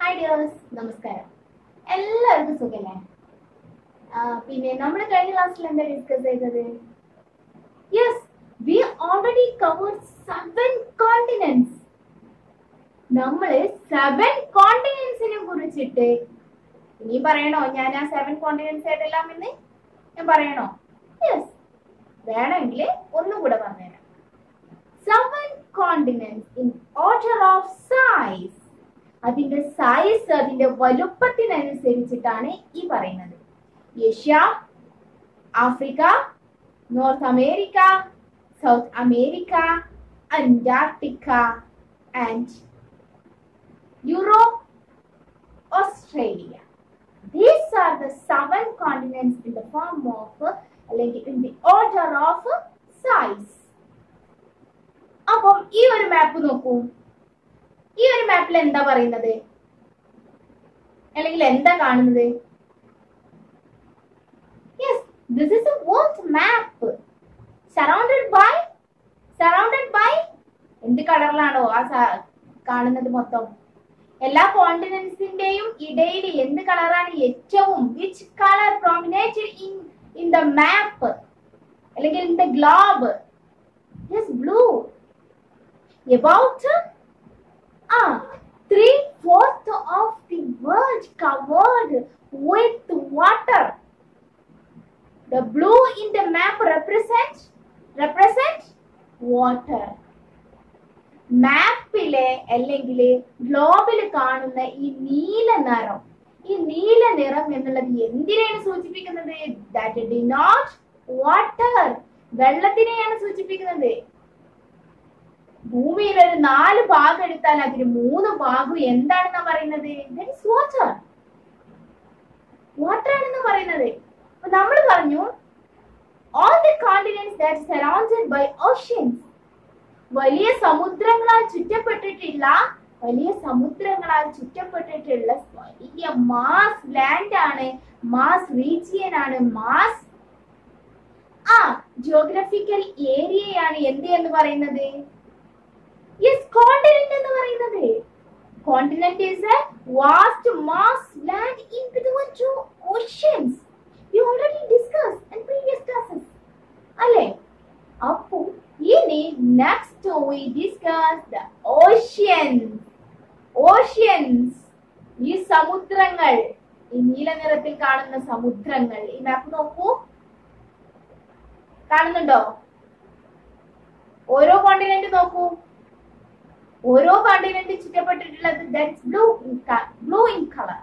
Hi dears നമസ്കാരം. എല്ലാവർക്കും സുഖല്ലേ? പിന്നെ നമ്മൾ കഴിഞ്ഞ ക്ലാസ്സിൽ എന്താ ഡിസ്കസ് ചെയ്തത്? Yes we already cover seven continents നമ്മൾ സെവൻ കോണ്ടിനെന്റ്സിനെ കുറിച്ചിട്ട്. ഇനി പറയണോ? ഞാൻ ആ സെവൻ കോണ്ടിനെന്റ്സ് ഏതെല്ലാം എന്ന് ഞാൻ പറയണോ? യെസ് വേണമെങ്കിൽ ഒന്നും കൂടെ പറഞ്ഞുതരാം seven continents in order of size അതിന്റെ സൈസ് അതിന്റെ വലുപ്പത്തിനനുസരിച്ചിട്ടാണ് ഈ പറയുന്നത്. Asia Africa North America South America Antarctica and Europe Australia. These are the seven continents in the form of അല്ലെങ്കിൽ in the order of size അപ്പം ഈ ഒരു മാപ്പ് നോക്കൂ. ഈ ഒരു മാപ്പിൽ എന്താ പറയുന്നത്? അല്ലെങ്കിൽ എന്താ കാണുന്നത്? Yes this is a world map surrounded by surrounded by എന്ത് കളറിലാണോ ആ കാണുന്നത് മൊത്തം? എല്ലാ കോണ്ടിനൻസിന്റെയും ഇടയിൽ എന്ത് കളറാണ് ഏറ്റവും which colour prominent in in the map അല്ലെങ്കിൽ in the globe blue about ah three fourth of the world covered with water. The blue in the map represent represent water. മാപ്പിലെ അല്ലെങ്കിൽ ഗ്ലോബിൽ കാണുന്ന ഈ നീല നിറം. ഈ നീല നിറം എന്നുള്ളത് എന്തിനെയാണ് സൂചിപ്പിക്കുന്നത്? ദാറ്റ് ഡിനോട്ട് വാട്ടർ വെള്ളത്തിനെയാണ് സൂചിപ്പിക്കുന്നത്. ഭൂമിയിൽ ഒരു നാല് ഭാഗം എടുത്താൽ അതിന് മൂന്ന് ഭാഗം എന്താണെന്ന് പറയുന്നത്? വാട്ടർ ആണെന്ന് പറയുന്നത്. നമ്മൾ പറഞ്ഞു all the continents by oceans വലിയ സമുദ്രങ്ങളാൽ ചുറ്റപ്പെട്ടിട്ടില്ല വലിയ സമുദ്രങ്ങളാൽ ചുറ്റപ്പെട്ടിട്ടുള്ള വലിയ മാസ് ലാൻഡ് ആണ് മാസ് റീജിയൻ ആണ് മാസ് ആ ജിയോഗ്രഫിക്കൽ ഏരിയയാണ് എന്ത് എന്ന് പറയുന്നത്? യെസ് കോണ്ടിനെന്റ് എന്ന് പറയുന്നത്. Continent is a vast mass land in between two oceans we already discuss in previous classes അല്ലേ? അപ്പോൾ ഇനി next we discuss the oceans oceans ഈ സമുദ്രങ്ങൾ. ഈ നീല നിറത്തിൽ കാണുന്ന സമുദ്രങ്ങൾ. ഈ മാപ്പ് നോക്കൂ. കാണുന്നുണ്ടോ? ഓരോ കോണ്ടിനെന്റ് നോക്കൂ. ഓരോ continent ചുറ്റപ്പെട്ടിട്ടുള്ളത് that's blue in blue in colour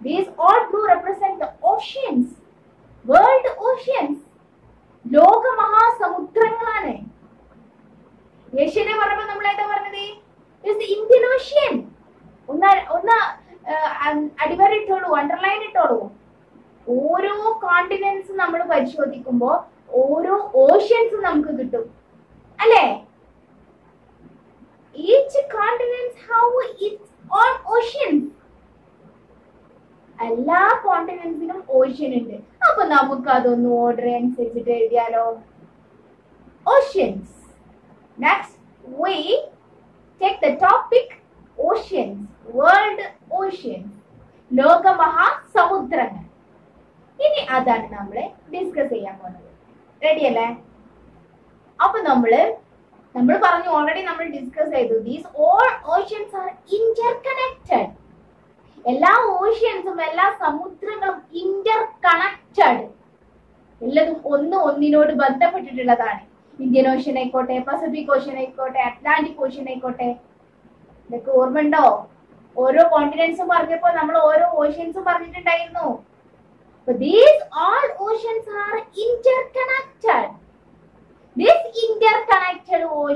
these all blue represent the oceans world oceans ലോക മഹാസമുദ്രങ്ങളാണ് ഏഷ്യനെ പറഞ്ഞപ്പോ നമ്മൾ എന്താ പറഞ്ഞത്? ഇന്ത്യൻ ഓഷ്യൻ ഒന്ന് ഒന്ന് അടിവരയിട്ടോളൂ അണ്ടർലൈൻ ഇട്ടോളൂ ഓരോ കോണ്ടിനെന്റ്സ് നമ്മൾ പരിശോധിക്കുമ്പോൾ ഓരോ ഓഷ്യൻസ് നമുക്ക് കിട്ടും. അല്ലേ? Each continent have its own oceans എല്ലാ കോണ്ടിനെന്റ്സിനും ഓഷ്യൻ ഉണ്ട്. അപ്പൊ നമുക്ക് അതൊന്ന് ഓർഡർ അനുസരിച്ചിട്ട് എഴുതിയാലോ? Oceans next we take the topic oceans world oceans ലോകമഹാസമുദ്രങ്ങൾ. ഇനി അതാണ് നമ്മൾ ഡിസ്കസ് ചെയ്യാൻ പോകുന്നത് റെഡി അല്ലേ? അപ്പൊ നമ്മൾ നമ്മൾ പറഞ്ഞു ഓൾറെഡി നമ്മൾ ഡിസ്കസ് ചെയ്തു. These all oceans are interconnected എല്ലാ ഓഷ്യൻസും എല്ലാ സമുദ്രങ്ങളും ഇന്റർ കണക്റ്റഡ് എല്ലാതും ഒന്ന് ഒന്നിനോട് ബന്ധപ്പെട്ടിട്ടുള്ളതാണ്. ഇന്ത്യൻ ഓഷ്യൻ ആയിക്കോട്ടെ പസഫിക് ഓഷ്യൻ ആയിക്കോട്ടെ അറ്റ്ലാന്റിക് ഓഷ്യൻ ആയിക്കോട്ടെ. ഇതൊക്കെ ഓർമ്മയുണ്ടോ? ഓരോ കോണ്ടിനെന്റ്സും പറഞ്ഞപ്പോ നമ്മൾ ഓരോ ഓഷ്യൻസും പറഞ്ഞിട്ടുണ്ടായിരുന്നു. These all oceans are interconnected These interconnected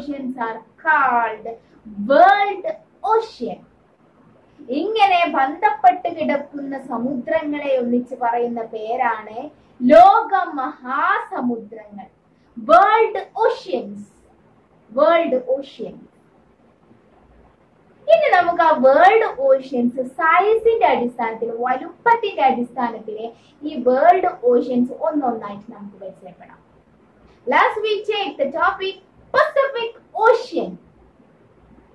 oceans are called world ocean. ഇങ്ങനെ ബന്ധപ്പെട്ട് കിടക്കുന്ന സമുദ്രങ്ങളെ ഒന്നിച്ച് പറയുന്ന പേരാണ് ലോക മഹാസമുദ്രങ്ങൾ വേൾഡ് ഓഷ്യൻസ് വേൾഡ് ഓഷ്യൻസ് ഇനി നമുക്ക് ആ വേൾഡ് ഓഷ്യൻസ് സൈസിന്റെ അടിസ്ഥാനത്തിൽ വലുപ്പത്തിന്റെ അടിസ്ഥാനത്തിൽ ഈ വേൾഡ് ഓഷ്യൻസ് ഒന്നൊന്നായിട്ട് നമുക്ക് പരിചയപ്പെടാം. Last week topic Pacific Ocean.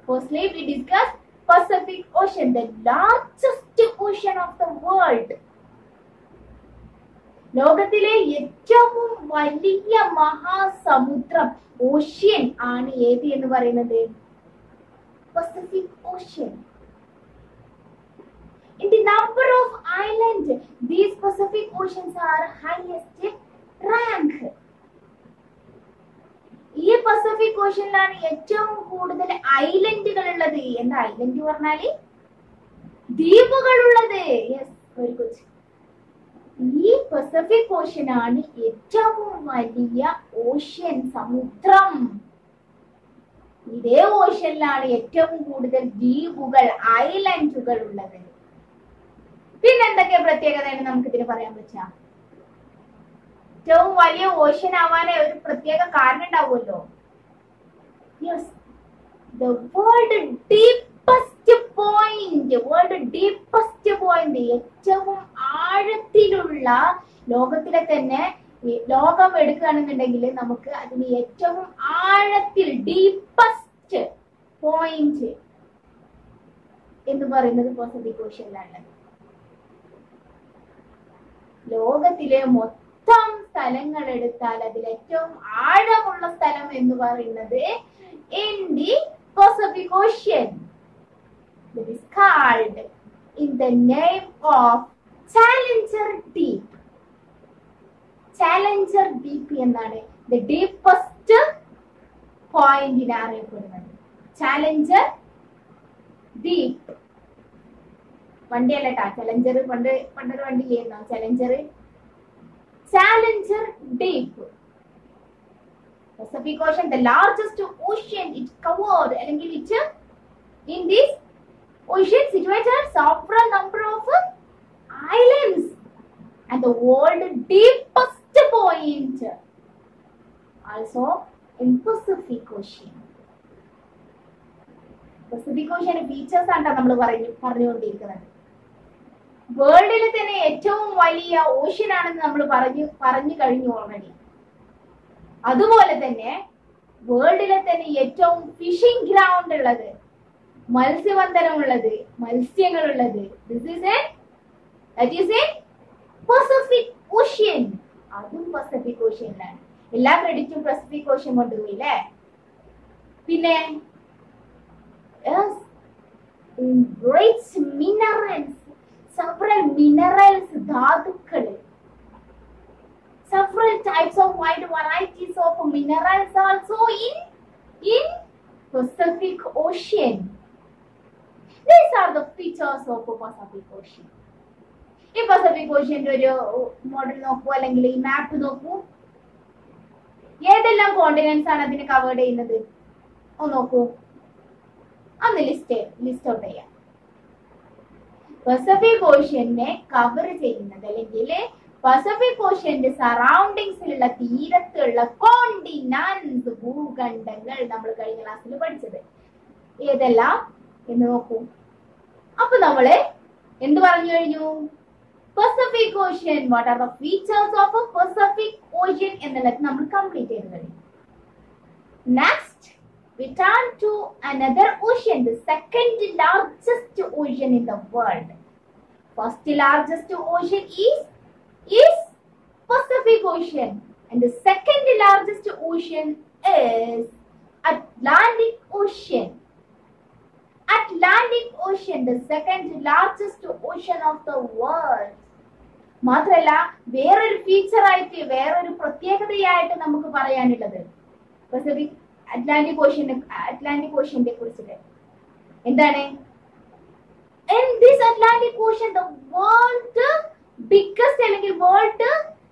Firstly, we discussed Pacific Ocean the largest ocean of the world ലോകത്തിലെ ഏറ്റവും വലിയ മഹാസമുദ്രം ഓഷ്യൻ ആണ് ഏത് എന്ന് പറയുന്നത് Pacific Ocean In the number of islands, these Pacific oceans are highest rank. ഈ പസഫിക് ഓഷ്യനിലാണ് ഏറ്റവും കൂടുതൽ ഐലൻഡുകൾ ഉള്ളത്? എന്താ ഐലൻഡ് പറഞ്ഞാൽ ദ്വീപുകൾ ഉള്ളത്. യെസ് വെരി ഈ പസഫിക് ഓഷ്യൻ ആണ് ഏറ്റവും വലിയ ഓഷ്യൻ സമുദ്രം. ഇതേ ഓഷ്യനിലാണ് ഏറ്റവും കൂടുതൽ ദ്വീപുകൾ ഐലൻഡുകൾ ഉള്ളത്. പിന്നെ എന്തൊക്കെ പ്രത്യേകതയാണ് നമുക്ക് ഇതിന് പറയാൻ പറ്റുക? ഏറ്റവും വലിയ ഓഷ്യൻ ആവാനേ ഒരു പ്രത്യേക കാരണം ഉണ്ടാവുമല്ലോ. Yes the world deepest point, world deepest point, ഏറ്റവും ആഴത്തിലുള്ള ലോകത്തിലെ തന്നെ ലോകം എടുക്കുകയാണെന്നുണ്ടെങ്കിൽ നമുക്ക് അതിന് ഏറ്റവും ആഴത്തിൽ ഡീപ്പസ്റ്റ് പോയിന്റ് എന്ന് പറയുന്നത് പോസിറ്റീവ് ഓഷ്യനിലാണ് ലോകത്തിലെ മൊത്തം സ്ഥലങ്ങൾ എടുത്താൽ അതിൽ ഏറ്റവും ആഴമുള്ള സ്ഥലം എന്ന് പറയുന്നത് in the Pacific Ocean It is called in the name of Challenger Deep. എന്നാണ് the deepest പോയിന്റിനെ അറിയപ്പെടുന്നത്. ചാലഞ്ചർ ഡീപ്പ് വണ്ടിയല്ല കേട്ടാ ചലഞ്ചർ പണ്ട് പണ്ടൊരു വണ്ടി ചെയ്യുന്ന Challenger Challenger Deep Pacific Ocean the largest ocean it covered അല്ലെങ്കിൽ it in this ocean situated several number of islands and the world deepest point also in Pacific Ocean. Pacific Ocean features ആണ് നമ്മൾ പറഞ്ഞു പറഞ്ഞുകൊണ്ടിരിക്കുന്നത് വേൾഡിൽ തന്നെ ഏറ്റവും വലിയ ocean ആണെന്ന് നമ്മൾ പറഞ്ഞു പറഞ്ഞു കഴിഞ്ഞു ഓൾറെഡി അതുപോലെ തന്നെ വേൾഡിലെ തന്നെ ഏറ്റവും ഫിഷിംഗ് ഗ്രൗണ്ട് ഉള്ളത് മത്സ്യബന്ധനം ഈസ് എ പസഫിക് ഓഷ്യൻ അതും പസഫിക് ഓഷ്യനിലാണ് എല്ലാ ക്രെഡിറ്റും പസഫിക് ഓഷ്യൻ കൊണ്ടുപോയി അല്ലേ? പിന്നെ minerals several minerals dhatukkal. several types of wide varieties of minerals also in in Pacific Ocean. These are the features of Pacific Ocean. ഈ പസഫിക് ഓഷ്യന്റെ ഒരു മോഡൽ നോക്കൂ അല്ലെങ്കിൽ ഈ മാപ്പ് നോക്കൂ ഏതെല്ലാം കോണ്ടിനൻസ് ആണ് അതിന് കവേർഡ് ചെയ്യുന്നത് ഒന്ന് നോക്കൂ ഒന്ന് ലിസ്റ്റ് ലിസ്റ്റ് ഔട്ട് ചെയ്യാം പസഫിക് ഓഷ്യനെ കവർ ചെയ്യുന്നത്. അല്ലെങ്കിൽ പസഫിക് ഓഷ്യന്റെ സറൗണ്ടിങ്സിലുള്ള തീരത്തുള്ള കോണ്ടിനൻസ് ഭൂഖണ്ഡങ്ങൾ നമ്മൾ കഴിഞ്ഞ ക്ലാസ്സിൽ പഠിച്ചത്. ഏതെല്ലാം? എന്ന് നോക്കൂ. അപ്പൊ നമ്മൾ എന്ത് പറഞ്ഞു കഴിഞ്ഞു? Pacific Ocean what are the features of Pacific Ocean എന്നുള്ളത് നമ്മൾ കംപ്ലീറ്റ് ചെയ്ത് കഴിഞ്ഞു. Next we turn to another ocean, the second largest ocean in the world. First largest ocean is is Pacific Ocean, and the second largest ocean is Atlantic Ocean. Atlantic Ocean, the second largest ocean of the world. മാത്രല്ല വേറൊരു feature ആയിട്ട് വേറൊരു പ്രത്യേകതയായിട്ട് നമുക്ക് പറയാനുള്ളത് Pacific Atlantic Ocean Atlantic ഓഷ്യനെ കുറിച്ചിട്ട് എന്താണ് in this Atlantic Ocean the world biggest അല്ലെങ്കിൽ world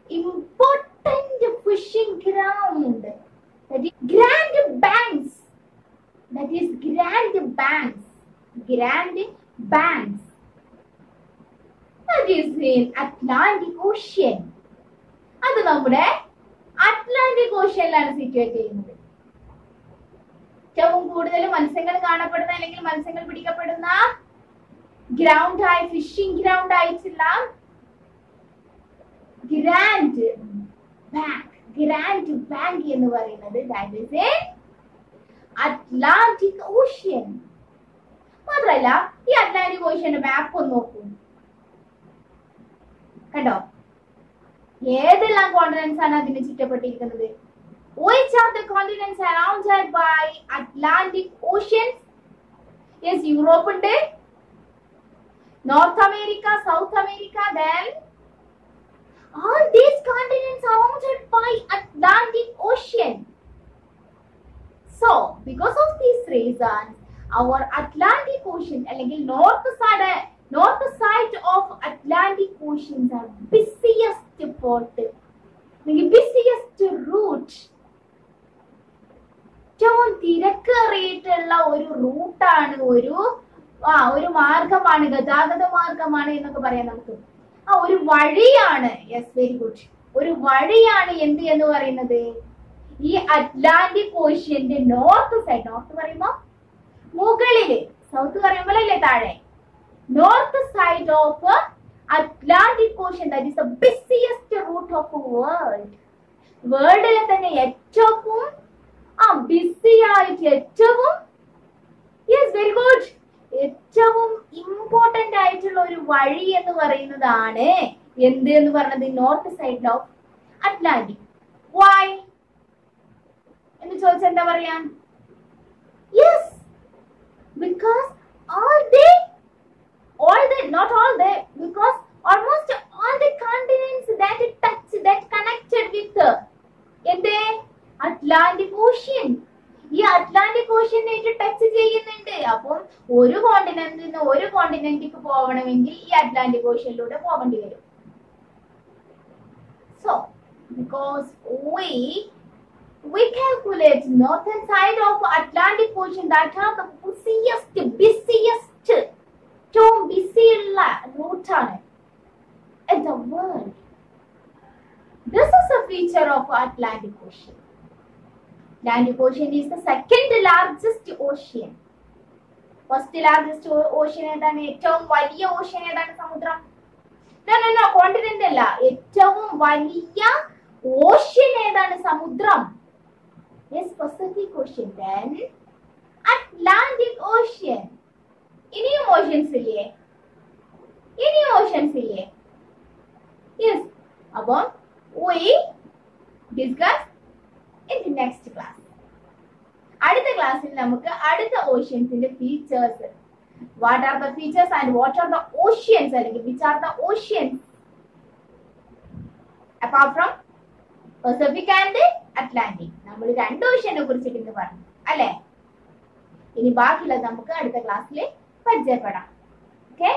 important fishing ground that is Grand Banks that is Grand Banks Grand Banks that is in Atlantic Ocean അത് നമ്മുടെ അറ്റ്ലാന്റിക് ഓഷ്യനിലാണ് സിറ്റുവേറ്റ് ചെയ്യുന്നത് ഏറ്റവും കൂടുതൽ മത്സ്യങ്ങൾ കാണപ്പെടുന്ന അല്ലെങ്കിൽ മത്സ്യങ്ങൾ പിടിക്കപ്പെടുന്ന ഗ്രൗണ്ട് ആയി ഫിഷിംഗ് ഗ്രൗണ്ട് ആയിട്ടുള്ള ഗ്രാൻഡ് ബാങ്ക് ഗ്രാൻഡ് ബാങ്ക് എന്ന് പറയുന്നത് that is a Atlantic Ocean മാത്രല്ല ഈ അറ്റ്ലാന്റിക് ഓഷ്യന്റെ മാപ്പ് ഒന്ന് നോക്കൂ. കണ്ടോ? ഏതെല്ലാം കോണ്ടിനൻസ് ആണ് അതിന് ചുറ്റപ്പെട്ടിരിക്കുന്നത്? Which are the continents surrounded by Atlantic oceans? Yes, Europe ഉണ്ട്. North America, South America, then all these continents surrounded by Atlantic Ocean. So, because of these reasons, our Atlantic Ocean അല്ലെങ്കിൽ north side north side of Atlantic oceans are busiest port അല്ലെങ്കിൽ busiest route ഏറ്റവും തിരക്കേറിയിട്ടുള്ള ഒരു റൂട്ടാണ് ഒരു ആ ഒരു മാർഗമാണ് ഗതാഗത മാർഗമാണ് എന്നൊക്കെ പറയാം നമുക്ക്. ആ ഒരു വഴിയാണ് യെസ് വെരി ഗുഡ് ഒരു വഴിയാണ് എന്ത് എന്ന് പറയുന്നത്? ഈ അറ്റ്ലാന്റിക് ഓഷ്യന്റെ നോർത്ത് സൈഡ് നോർത്ത് പറയുമ്പോ മുകളിൽ സൗത്ത് പറയുമ്പോഴല്ലേ താഴെ? North side of Atlantic Ocean that is the busiest route of world വേൾഡിലെ തന്നെ ഏറ്റവും ആ ബിസി ആയിട്ട് ഏറ്റവും യെസ് വെരി ഗുഡ് ഏറ്റവും ഇമ്പോർട്ടന്റ് ആയിട്ടുള്ള ഒരു വഴി എന്ന് പറയുന്നതാണ് എന്ത് എന്ന് പറയുന്നത് north side of Atlantic why എന്ന് ചോദിച്ചാൽ എന്താ പറയാ? Yes because all they not all the because almost all the continents that it touch that connected with uh, എന്ത്? അറ്റ്ലാന്റിക് ഓഷ്യൻ ഈ അറ്റ്ലാന്റിക് ഓഷ്യനായിട്ട് ടച്ച് ചെയ്യുന്നുണ്ട് അപ്പം ഒരു കോണ്ടിനെന്റിൽ നിന്ന് ഒരു കോണ്ടിനെന്റിക്ക് പോകണമെങ്കിൽ ഈ അറ്റ്ലാന്റിക് ഓഷ്യനിലൂടെ പോകേണ്ടി വരും so because we we calculate northern side of Atlantic Ocean that are the busiest, busiest, ഏറ്റവും route ആണ് in the world. This is a feature of Atlantic Ocean. Atlantic Ocean is the second largest ocean. First largest ocean ഏതാണ്? ഏറ്റവും വലിയ ocean ഏതാണ് സമുദ്രം? Continent അല്ല. ഏറ്റവും വലിയ ഓഷ്യൻ ഏതാണ് സമുദ്രം? Pacific Ocean. Then Atlantic Ocean. ഇനിയും ഓഷ്യൻസ് ഇല്ലേ? ഇനിയും ഓഷ്യൻസ് ഇല്ലേ? യെസ് അപ്പം we discuss in the next class അടുത്ത ക്ലാസ്സിൽ നമുക്ക് അടുത്ത ഓഷ്യൻസിന്റെ features what are the features and what are the oceans അല്ലെങ്കിൽ which are the oceans apart from Pacific and Atlantic നമ്മൾ രണ്ട് ഓഷ്യനെ കുറിച്ചിട്ട് ഇന്ന് പറഞ്ഞു. അല്ലേ? ഇനി ബാക്കിയുള്ളത് നമുക്ക് അടുത്ത ക്ലാസ്സിൽ പരിചയപ്പെടാം. ഓക്കെ